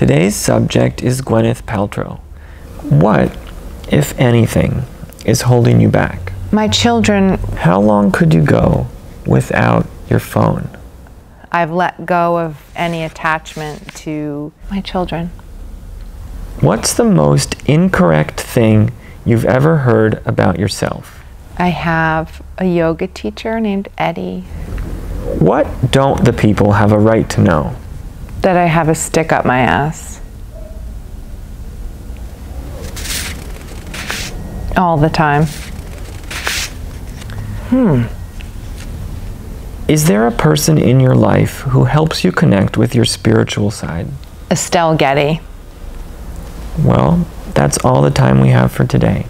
Today's subject is Gwyneth Paltrow. What, if anything, is holding you back? My children, How long could you go without your phone? I've let go of any attachment to my children. What's the most incorrect thing you've ever heard about yourself? I have a yoga teacher named Eddie What don't the people have a right to know? That I have a stick up my ass. All the time. Hmm. Is there a person in your life who helps you connect with your spiritual side? Estelle Getty. Well, that's all the time we have for today.